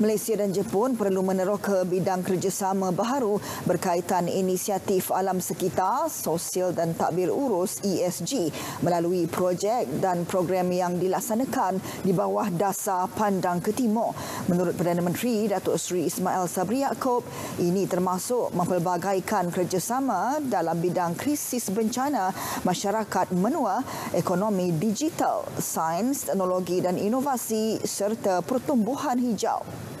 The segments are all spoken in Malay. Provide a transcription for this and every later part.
Malaysia dan Jepun perlu meneroh ke bidang kerjasama baharu berkaitan inisiatif alam sekitar, sosial dan takbir urus ESG melalui projek dan program yang dilaksanakan di bawah dasar pandang ke timur. Menurut Perdana Menteri Datuk Seri Ismail Sabri Yaakob, ini termasuk mempelbagaikan kerjasama dalam bidang krisis bencana masyarakat menua, ekonomi digital, sains, teknologi dan inovasi serta pertumbuhan hijau.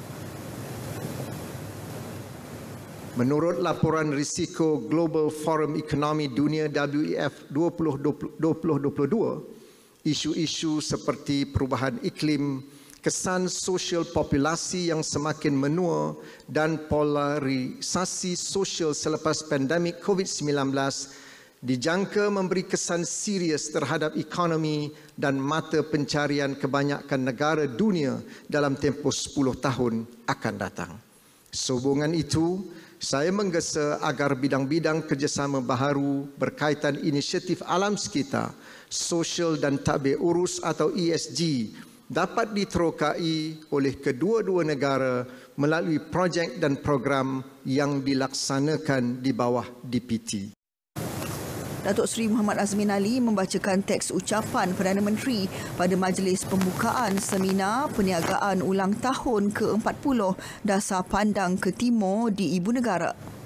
Menurut laporan risiko Global Forum Ekonomi Dunia WEF 2022, isu-isu seperti perubahan iklim, kesan sosial populasi yang semakin menua dan polarisasi sosial selepas pandemik COVID-19 dijangka memberi kesan serius terhadap ekonomi dan mata pencarian kebanyakan negara dunia dalam tempoh 10 tahun akan datang. Sehubungan itu, saya menggesa agar bidang-bidang kerjasama baharu berkaitan inisiatif alam sekitar, sosial dan tabir urus atau ESG dapat diterokai oleh kedua-dua negara melalui projek dan program yang dilaksanakan di bawah DPT. Datuk Seri Muhammad Azmin Ali membacakan teks ucapan Perdana Menteri pada majlis pembukaan seminar perniagaan ulang tahun ke-40 Dasar Pandang ke Timur di Ibu Negara.